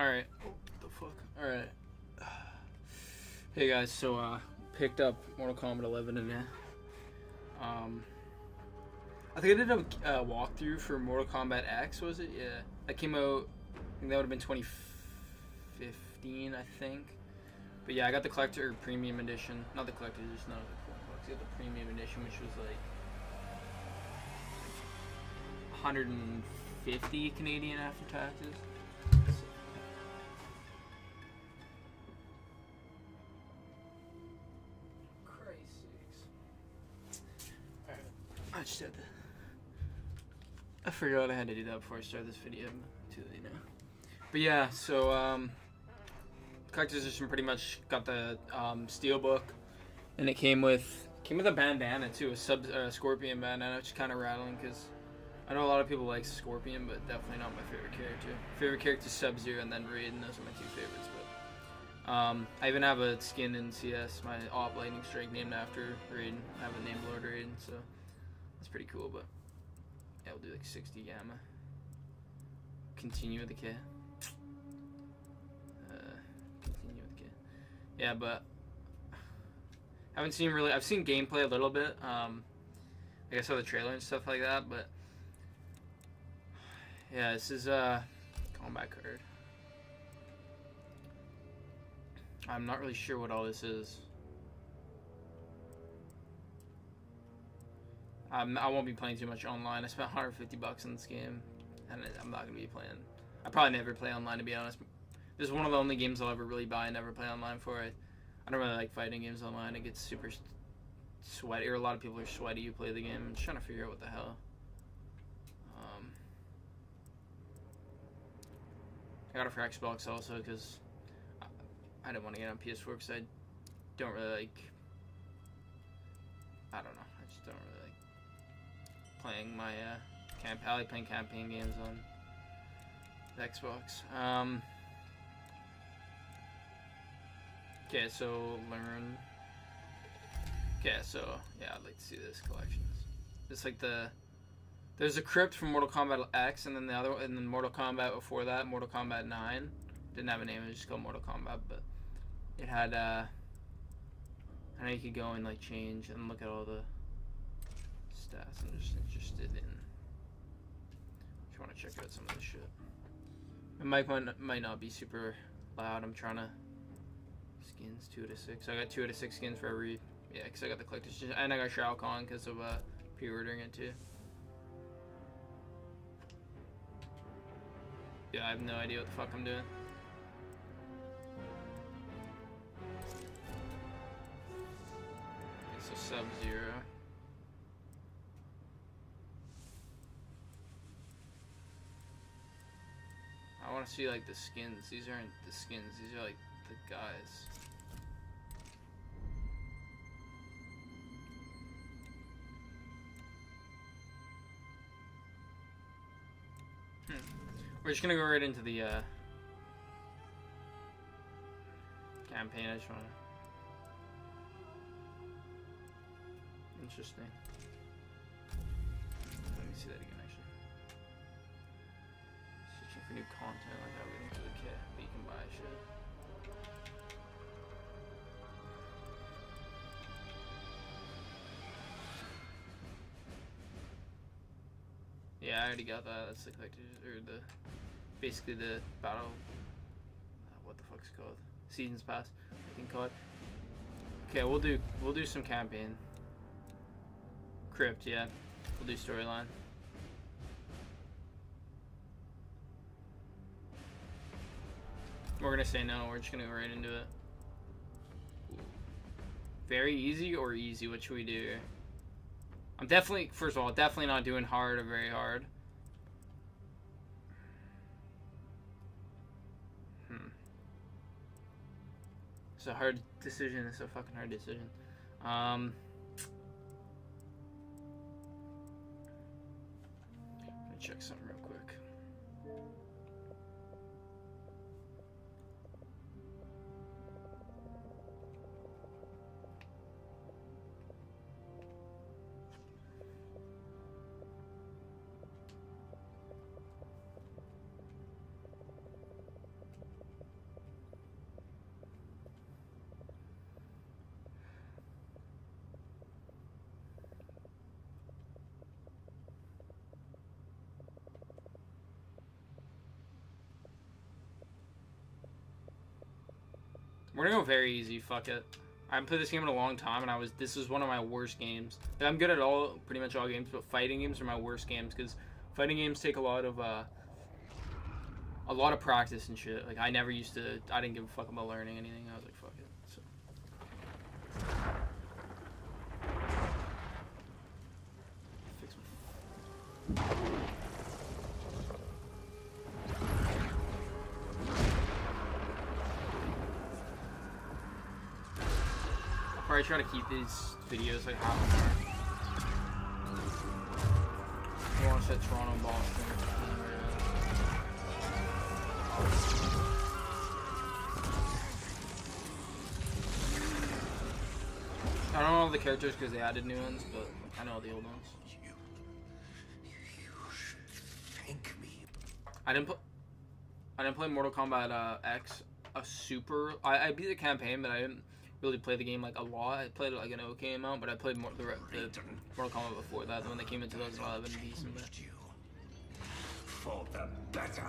Alright. What the fuck? Alright. Hey guys, so uh picked up Mortal Kombat 11 today. Um I think I did a uh, walkthrough for Mortal Kombat X, was it? Yeah. That came out I think that would have been 2015, I think. But yeah, I got the collector premium edition. Not the collector edition, not the bucks. I got the premium edition which was like 150 Canadian after taxes. Forgot I had to do that before I started this video. Too late now. But yeah, so um, collector's edition pretty much got the um, steel book, and it came with came with a bandana too, a sub uh, scorpion bandana, which is kind of rattling because I know a lot of people like Scorpion, but definitely not my favorite character. Favorite character Sub Zero and then Raiden. Those are my two favorites. But um, I even have a skin in CS, my AWP Lightning Strike named after Raiden. I have a named Lord Raiden, so that's pretty cool. But yeah, we'll do like 60 gamma. Continue with the K. Uh, continue with the. Yeah, but haven't seen really. I've seen gameplay a little bit. Um, I guess I saw the trailer and stuff like that, but yeah, this is a Kombat Card. I'm not really sure what all this is. Um, I won't be playing too much online. I spent 150 bucks on this game, and I'm not gonna be playing. I probably never play online to be honest. This is one of the only games I'll ever really buy and never play online for. I, I don't really like fighting games online. It gets super sweaty, or a lot of people are sweaty. You play the game. I'm trying to figure out what the hell. I got it for Xbox also because I didn't want to get on PS4 because I don't really like. I don't know. Playing my uh, camp. I playing campaign games on Xbox. Um. Okay, so learn. Okay, so yeah, I'd like to see this collections. It's like the there's a crypt from Mortal Kombat X, and then the other, and then Mortal Kombat before that, Mortal Kombat 9. Didn't have a name; it was just called Mortal Kombat. But it had, uh, I know you could go and like change and look at all the stats. I'm just interested in. Just want to check out some of this shit. My mic might, might not be super loud. I'm trying to skins two out of six. So I got two out of six skins for every yeah, because I got the collector's and I got Shao Kahn because of uh, pre-ordering it too. Yeah, I have no idea what the fuck I'm doing. It's a Sub-Zero. I want to see like the skins. These aren't the skins. These are like the guys. We're just gonna go right into the uh, campaign. I just wanna. Interesting. Let me see that again. Content, like into the kit, but you can buy shit. Yeah, I already got that. That's the collector or the basically the battle. Uh, what the fuck's called? Seasons pass. I think called. Okay, we'll do we'll do some campaign. Crypt, yeah. We'll do storyline. We're gonna say no. We're just gonna go right into it. Very easy or easy? What should we do? I'm definitely, first of all, definitely not doing hard or very hard. Hmm. It's a hard decision. It's a fucking hard decision. Um. Check something We're gonna go very easy. Fuck it. I haven't played this game in a long time, and I was this is one of my worst games. I'm good at all, pretty much all games, but fighting games are my worst games because fighting games take a lot of uh, a lot of practice and shit. Like I never used to. I didn't give a fuck about learning anything. I was like, fuck it. So. Probably try to keep these videos like half an hour. I want to set Toronto and Boston. I don't know all the characters because they added new ones, but I know all the old ones. You, you thank me. I didn't put. I didn't play Mortal Kombat uh, X a super. I, I beat the campaign, but I didn't really play the game like a lot. I played like an okay amount, but I played more the, the Mortal Kombat before that, the one that came in 2011 decent. But for the better.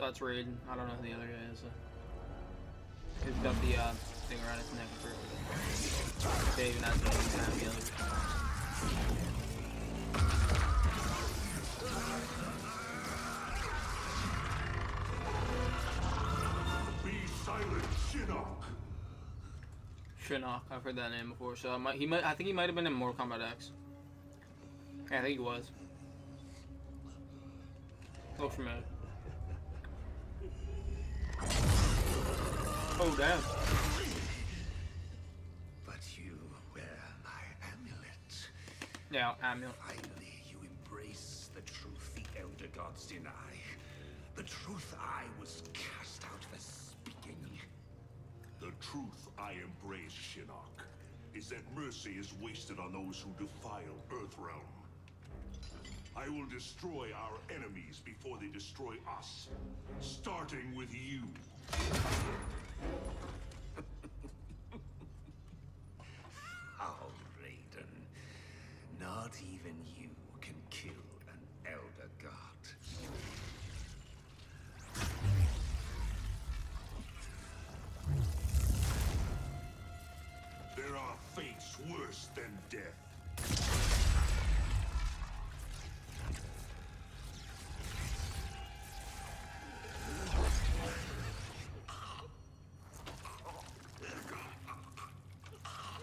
so that's Raiden. I don't know who the other guy is. Uh, he's got the uh, thing around his neck for has no time the other. Shinnok. I've heard that name before. So I might, he might. I think he might have been in Mortal Kombat X. Yeah, I think he was. Look familiar. Oh damn. But you wear my amulet. Yeah, Amulet. Finally, you embrace the truth the Elder Gods deny. The truth I was cast out for speaking. The truth I embrace, Shinnok, is that mercy is wasted on those who defile Earthrealm. I will destroy our enemies before they destroy us, starting with you. How, Raiden? Not even worse than death.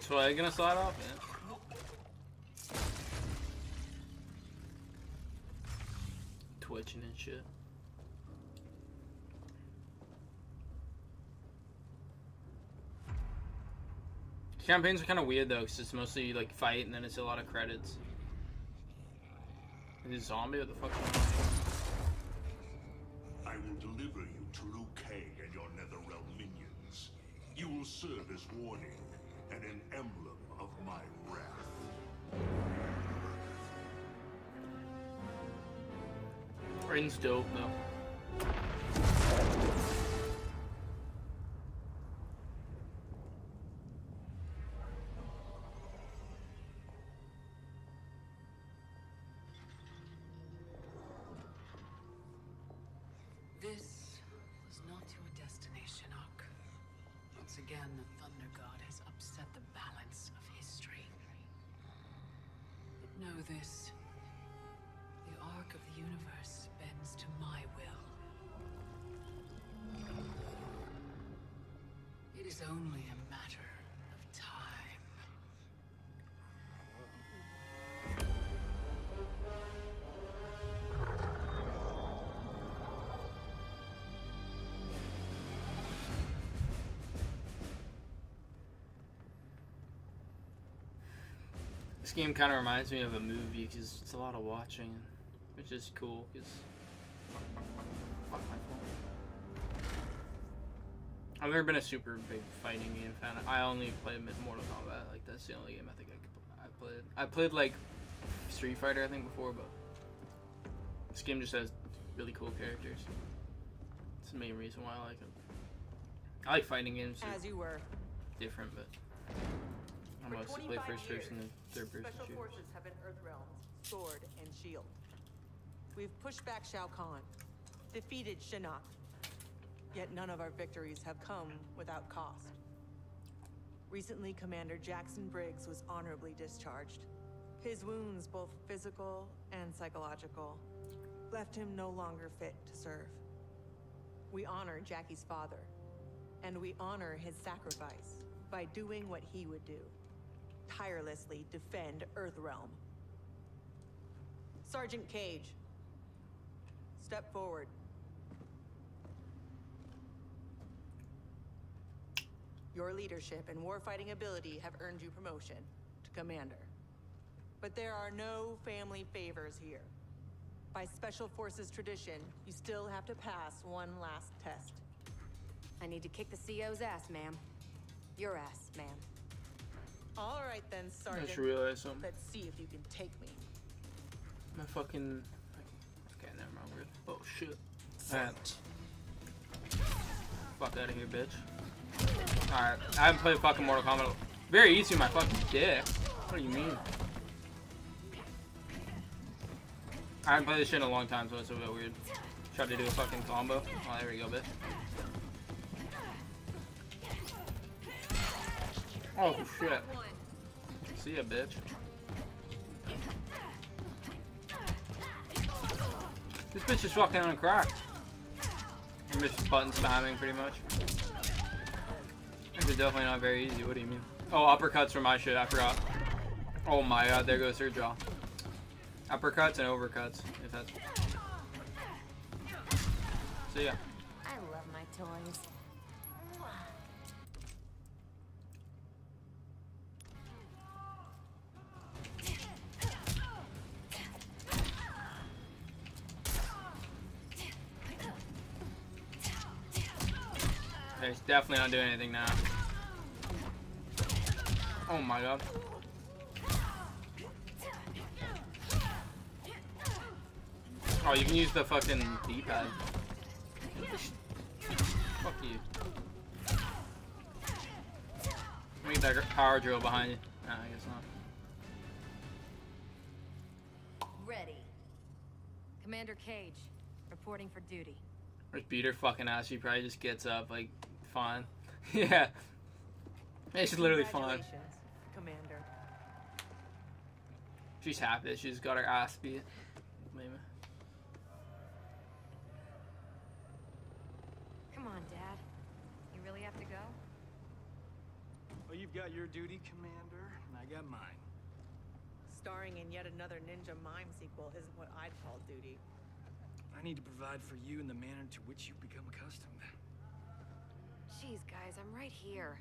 So are you gonna slide off? Yeah. Twitching and shit. Campaigns are kind of weird though, because it's mostly like fight and then it's a lot of credits. Is it zombie? What the fuck? I will deliver you to Liu Kang and your Netherrealm minions. You will serve as warning and an emblem of my wrath. Raiden's dope though. Once again, the Thunder God has upset the balance of history. But know this. The arc of the universe bends to my will. It is only a This game kind of reminds me of a movie because it's a lot of watching, which is cool. Because fuck my phone. I've never been a super big fighting game fan. I only play Mortal Kombat. Like that's the only game I think I could, I played. I played like Street Fighter I think before, but this game just has really cool characters. It's the main reason why I like them. I like fighting games. As you were. different, but I mostly play 25 first years, person Special forces have been Earthrealm's sword and shield. We've pushed back Shao Kahn, defeated Shinnok. Yet none of our victories have come without cost. Recently, Commander Jackson Briggs was honorably discharged. His wounds, both physical and psychological, left him no longer fit to serve. We honor Jackie's father, and we honor his sacrifice by doing what he would do. Tirelessly defend Earthrealm. Sergeant Cage, step forward. Your leadership and warfighting ability have earned you promotion to commander. But there are no family favors here. By Special Forces tradition, you still have to pass one last test. I need to kick the CO's ass, ma'am. Your ass, ma'am. All right then, I just realized something. Let's see if you can take me. My fucking. Okay, never mind. Weird. Oh shit. Alright. Fuck out of here, bitch. Alright, I haven't played fucking Mortal Kombat. Very easy, my fucking dick. What do you mean? I haven't played this shit in a long time, so it's a bit weird. Tried to do a fucking combo. Oh, there we go, bitch. Oh shit. See ya, bitch. This bitch is fucking on crack. I'm just button spamming pretty much. This is definitely not very easy. What do you mean? Oh, uppercuts for my shit. I forgot. Oh my god, there goes her jaw. Uppercuts and overcuts. If that's. So yeah. I love my toys. Definitely not doing anything now. Oh my god. Oh, you can use the fucking D-pad. Fuck you. Let me get that power drill behind you. Nah, I guess not. Ready. Commander Cage, reporting for duty. Just beat her fucking ass. She probably just gets up, like, fine. yeah. It's literally fun. Commander. She's happy that she's got her ass beat. Maybe. Come on, Dad. You really have to go? Well, you've got your duty, Commander, and I got mine. Starring in yet another Ninja Mime sequel isn't what I'd call duty. I need to provide for you in the manner to which you've become accustomed. Jeez, guys, I'm right here.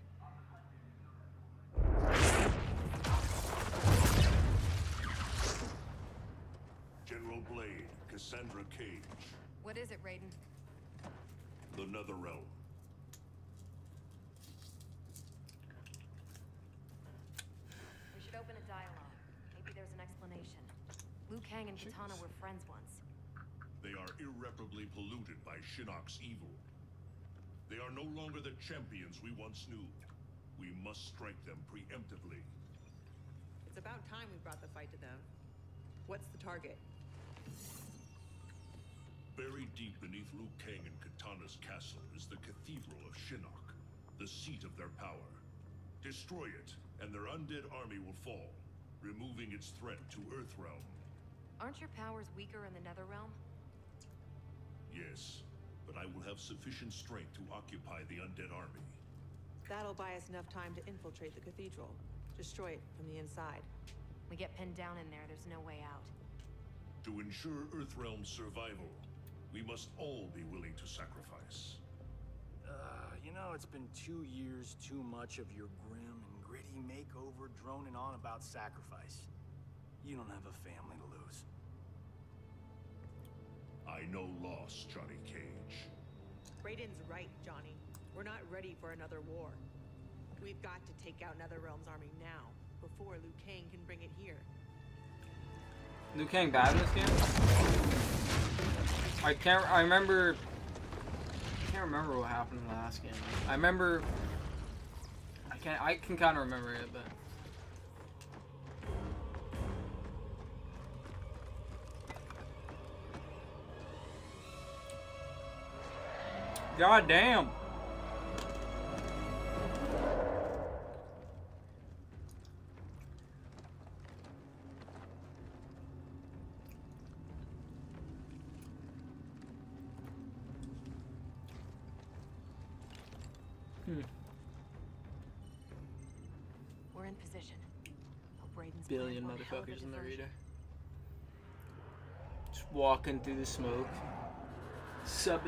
General Blade, Cassandra Cage, What is it, Raiden? the Netherrealm. We should open a dialogue. Maybe there's an explanation. Liu Kang and Kitana were friends once. They are irreparably polluted by Shinnok's evil. They are no longer the champions we once knew. We must strike them preemptively. It's about time we brought the fight to them. What's the target? Buried deep beneath Liu Kang and Kitana's castle is the Cathedral of Shinnok, the seat of their power. Destroy it, and their undead army will fall, removing its threat to Earthrealm. Aren't your powers weaker in the Netherrealm? Yes, but I will have sufficient strength to occupy the undead army. That'll buy us enough time to infiltrate the cathedral. Destroy it from the inside. We get pinned down in there, there's no way out. To ensure Earthrealm's survival, we must all be willing to sacrifice. Uh, you know, it's been two years too much of your grim and gritty makeover droning on about sacrifice. You don't have a family to lose. I know loss, Johnny Cage. Raiden's right, Johnny. We're not ready for another war. We've got to take out Netherrealm's army now, before Liu Kang can bring it here. Liu Kang bad in this game? I can't. I remember. I can't remember what happened in the last game. I remember. I can't. I can kind of remember it, but. God damn. We're in position. Billion planned one hell of a motherfuckers in the diversion. reader. Just walking through the smoke. Sub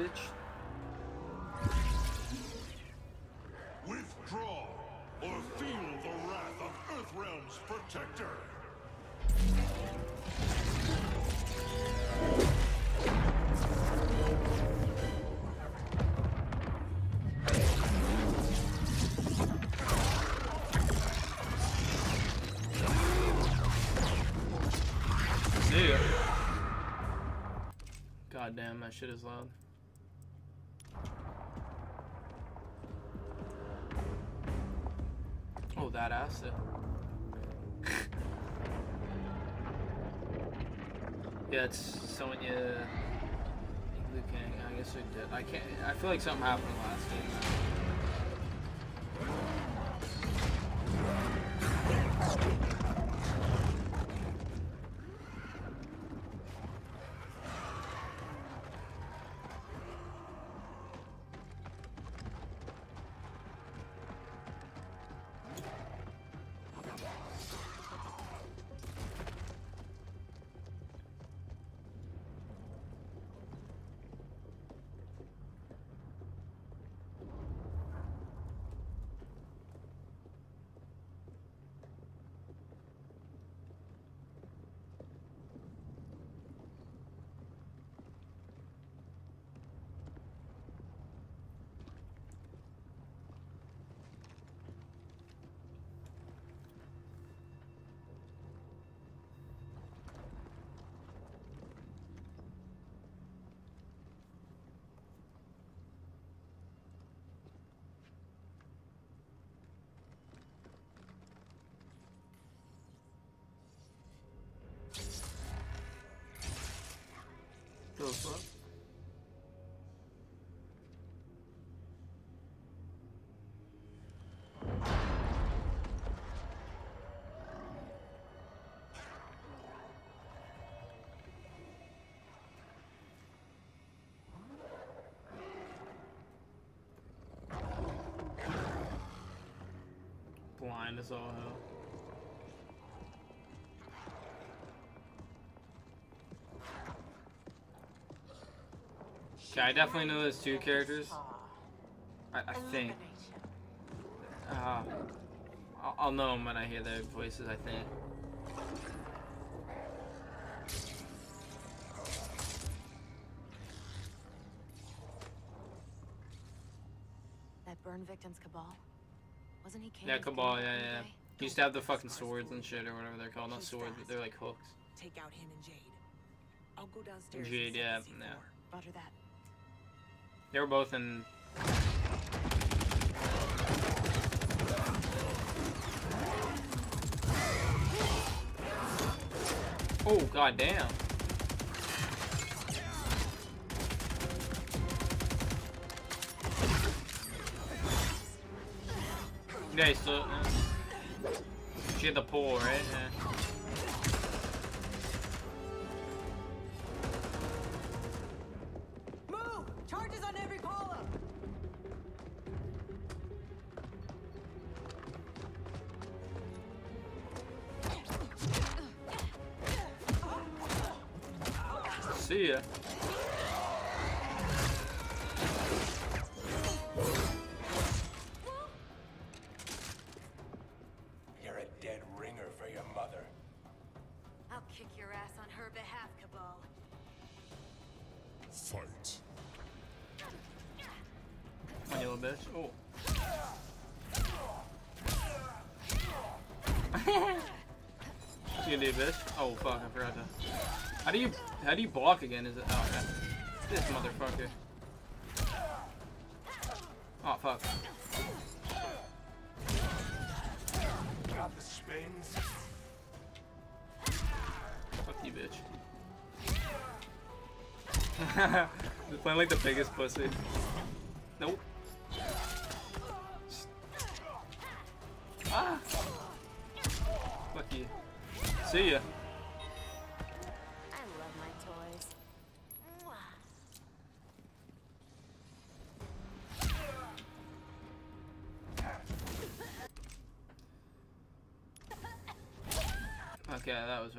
That shit is loud. Oh, that acid. yeah, it's Sonya. I guess it did. I can't. I feel like something happened last game. The fuck? Blind as all hell. Okay, I definitely know those two characters. I, I think. Uh, I'll, I'll know them when I hear their voices, I think. That burn victim's Kabal? Wasn't he Yeah, Kabal, yeah, back in the yeah. He used to have the fucking swords and shit, or whatever they're called. Not swords, but they're like hooks. Take out him and Jade. I'll go downstairs. Jade, and yeah, see yeah. C4. That. They were both in. Oh, god damn. Yeah, so. Uh, she had the pull, right? Yeah. How do you block again? Is it? Oh. This motherfucker. Oh, fuck. Got the spins. Fuck you, bitch. Just playing like the biggest pussy. Nope. Ah! Fuck you. See ya.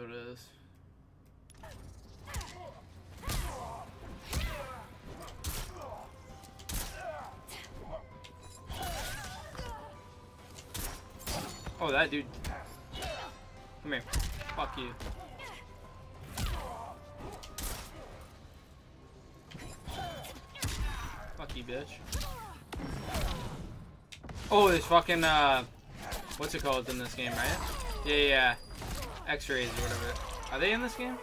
What it is. Oh, that dude. Come here. Fuck you. Fuck you, bitch. Oh, there's fucking, uh, what's it called in this game, right? Yeah, yeah. X-rays or whatever. Are they in this game?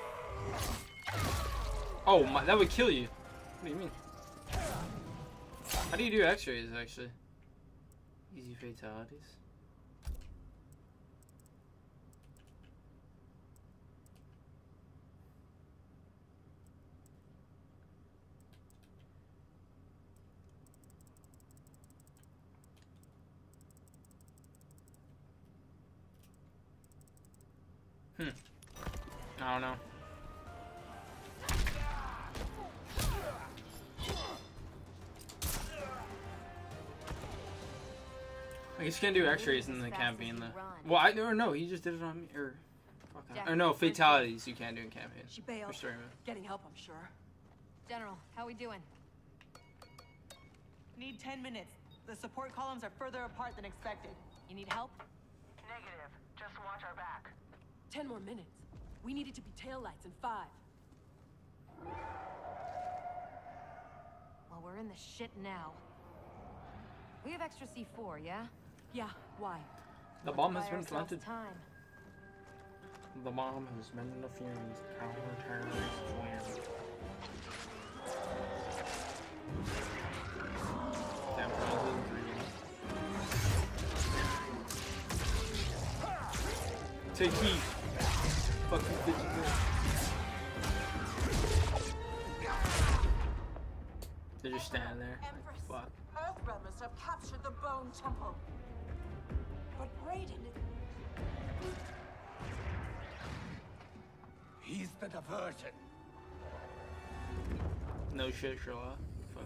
Oh, my, that would kill you. What do you mean? How do you do X-rays, actually? Easy fatalities. Hmm. I don't know. I guess you can't do X-rays in the campaign though. Well, I or no, he just did it on me. Or, fuck, I- or no, fatalities you can't do in campaign. She bailed. Or story mode. Getting help, I'm sure. General, how we doing? Need 10 minutes. The support columns are further apart than expected. You need help? Negative. Just watch our back. Ten more minutes. We need it to be taillights in five. Well, we're in the shit now. We have extra C4, yeah? Yeah, why? The bomb has been planted. Time. The bomb has been defused. Counter-terrorist win. Damn, Franz isn't reading. Take heat. Fucking digital. They just standing there. Empress, Like, fuck. Earthrealmers have captured the Bone Temple. But Raiden... He's the diversion. No shit, Sherlock. Fuck.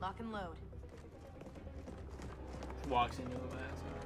Lock and load. Walks into a basket.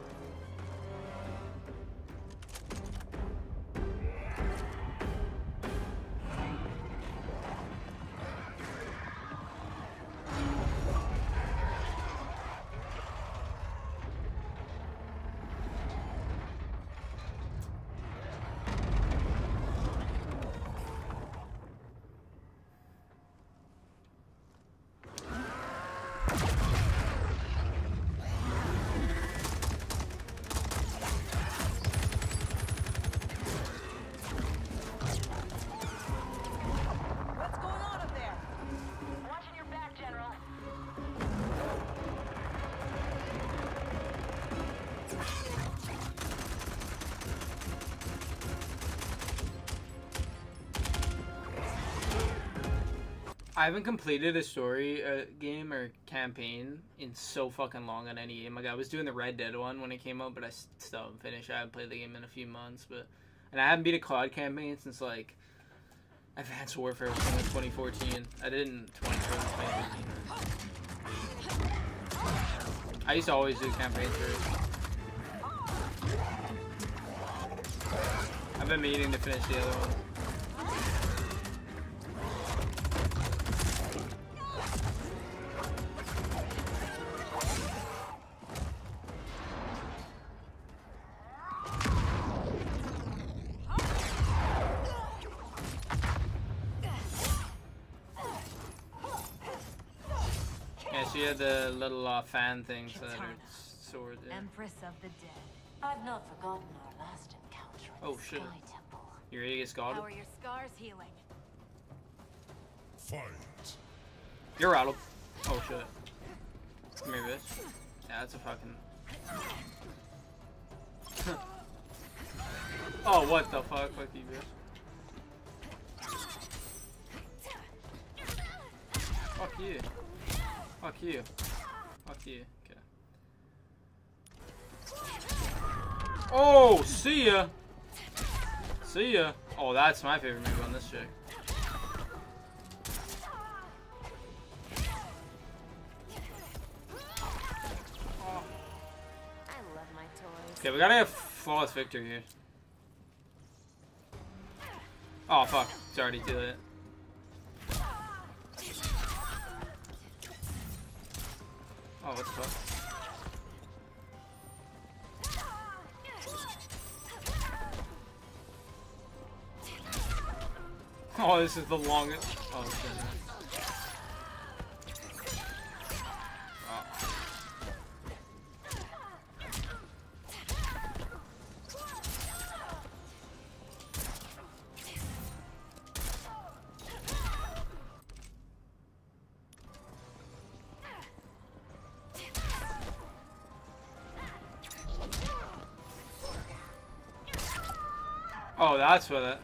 I haven't completed a story uh, game or campaign in so fucking long on any game. Like I was doing the Red Dead one when it came out, but I still haven't finished. I haven't played the game in a few months, but and I haven't beat a COD campaign since like Advanced Warfare was in 2014. I did in 2015. I used to always do campaigns first. I've been meaning to finish the other one. The little uh, fan things that are sword. Yeah. Empress of the Dead. I've not forgotten our last encounter at Oh, the shit. Sky Temple. You ready to get scalded? How are your scars healing? Fight. You're out of. Oh shit. Come here, bitch. Yeah, that's a fucking. oh, what the fuck? Fuck you, bitch. Fuck you. Fuck you. Fuck you. Okay. Oh, see ya. See ya. Oh, that's my favorite move on this chick. I love my toys. Okay, we gotta have flawless victory here. Oh fuck, it's already too late. Oh, this is the longest. Oh. Oh. Oh, that's what it.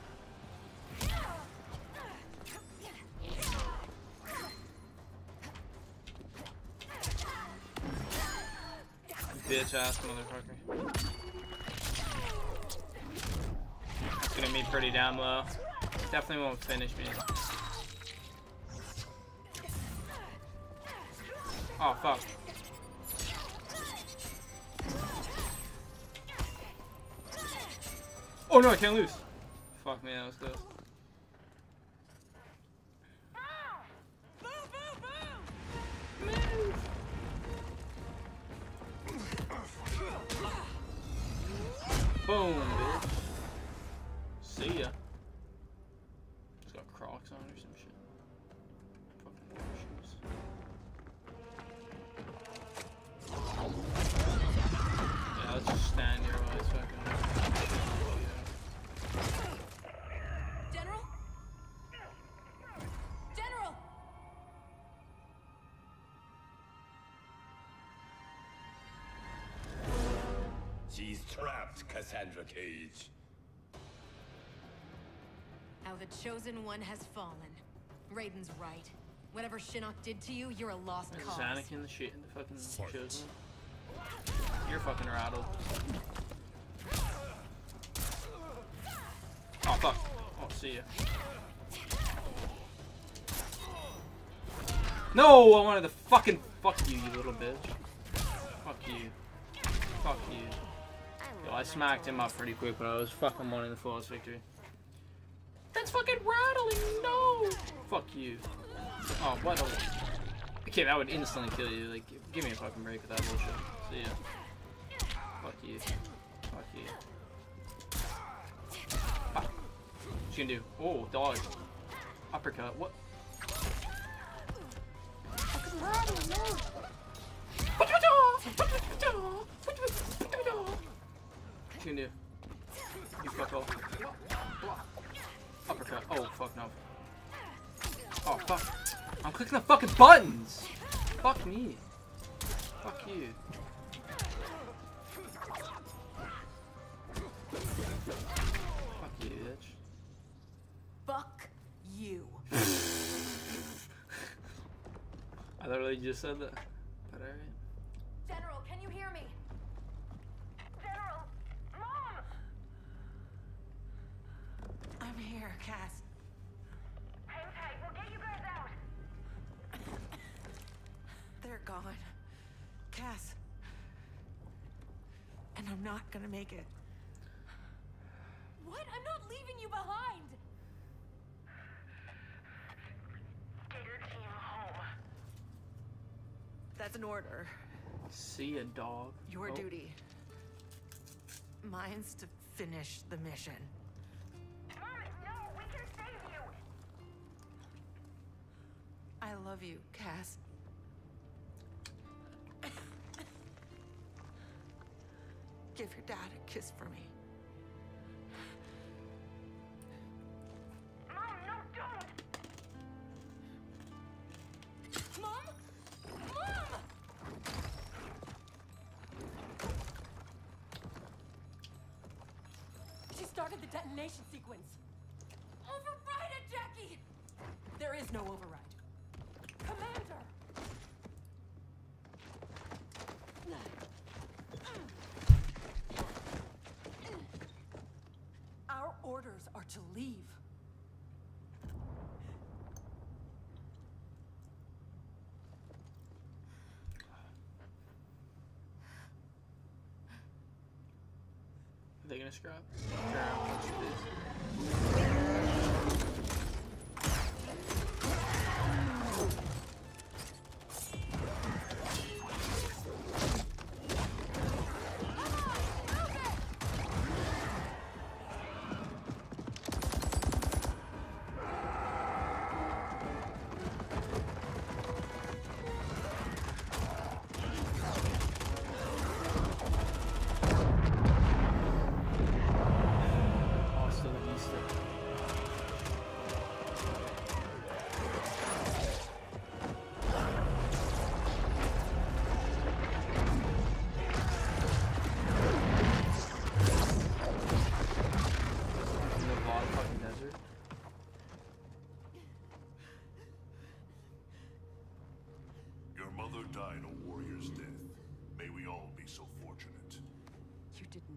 Gonna be pretty damn low. Definitely won't finish me. Oh fuck. Oh no, I can't lose. Fuck me, that was close. Cassandra Cage. Now the Chosen One has fallen. Raiden's right. Whatever Shinnok did to you, you're a lost There's cause. Anakin the shit in the fucking chosen. You're fucking rattled. Oh fuck. Oh, see ya. No, I wanted to fucking fuck you, you little bitch. Fuck you. Fuck you. I smacked him up pretty quick, but I was fucking wanting the flawless victory. That's fucking rattling, no! Fuck you. Oh, what? a- Okay, that would instantly kill you. Like, give me a fucking break with that bullshit. See ya. Fuck you. Fuck you. Ah. What you gonna do? Oh, dodge. Uppercut. What? Fucking rattling, no! What you? You fuck off. Uppercut. Oh, fuck no. Oh, fuck. I'm clicking the fucking buttons! Fuck me. Fuck you. Fuck you, bitch. Fuck you. I literally just said that. But alright. General, can you hear me? General! Mom! I'm here, Cass. Hang tight, we'll get you guys out. They're gone. Cass. And I'm not gonna make it. What? I'm not leaving you behind! Get your team home. That's an order. See a dog. Your Oh. duty. Mine's to finish the mission. Mom, no, we can save you. I love you, Cass. Give your dad a kiss for me. She the detonation sequence. Override it, Jacqui! There is no override. Commander! Our orders are to leave. Are they gonna scrap? Scrap, Watch this.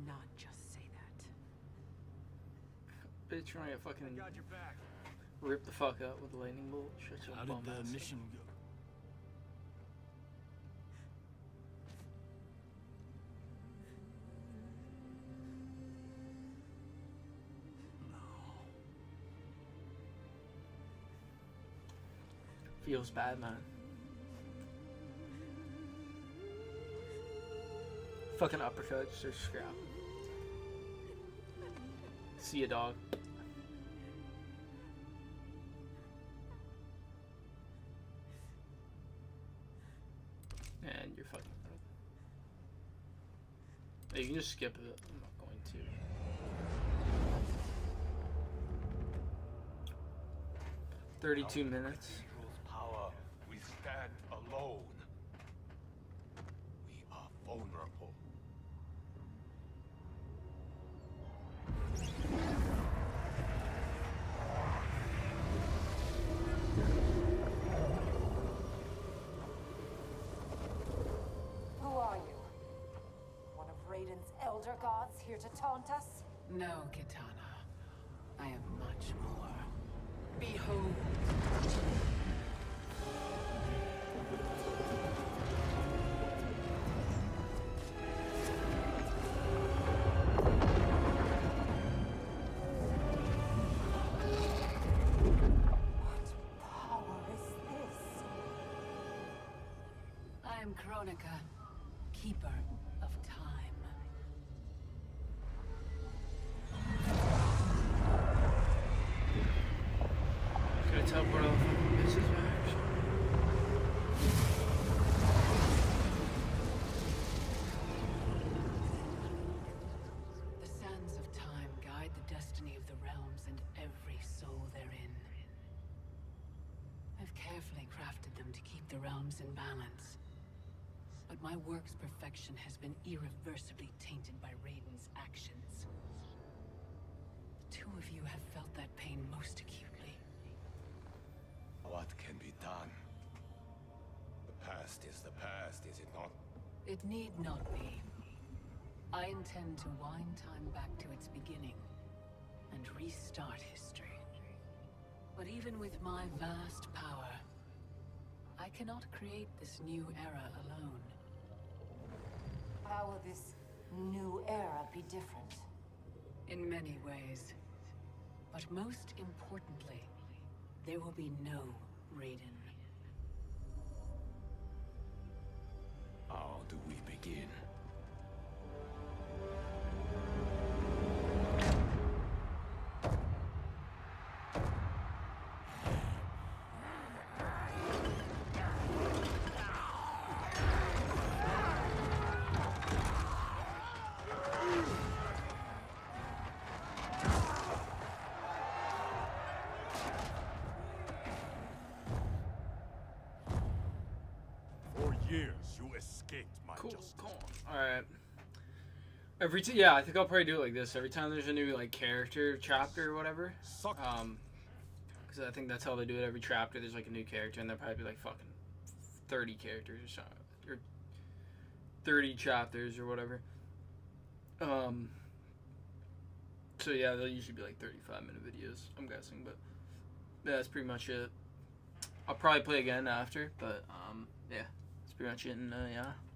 Not just say that. Bitch trying to fucking Got your back. rip the fuck up with a lightning bolt. Shut your How did the ass up. mission go? Feels bad, man. Fucking uppercuts just a scrap. See a dog. And you're fucking. Hey, you can just skip it. I'm not going to. Thirty-two minutes. Power, we stand alone. Taunt us? No, Kitana. I am much more. Behold. What power is this? I am Kronika, keeper I teleport all the fucking bitches back? The sands of time guide the destiny of the realms and every soul therein. I've carefully crafted them to keep the realms in balance. But my work's perfection has been irreversibly tainted by Raiden's actions. The two of you have felt that pain most acutely. What can be done? The past is the past, is it not? It need not be. I intend to wind time back to its beginning and restart history. But even with my vast power, I cannot create this new era alone. How will this new era be different? In many ways. But most importantly, there will be no Raiden. How do we begin? You escaped my Cool, justice. cool. Alright. Every t- yeah, I think I'll probably do it like this. Every time there's a new like character chapter or whatever. Um, because I think that's how they do it. Every chapter there's like a new character, and there'll probably be like fucking thirty characters or something, or thirty chapters or whatever. Um, So yeah, they'll usually be like 35 minute videos, I'm guessing, but yeah, that's pretty much it. I'll probably play again after, but um, yeah, pretty much it, and uh, yeah.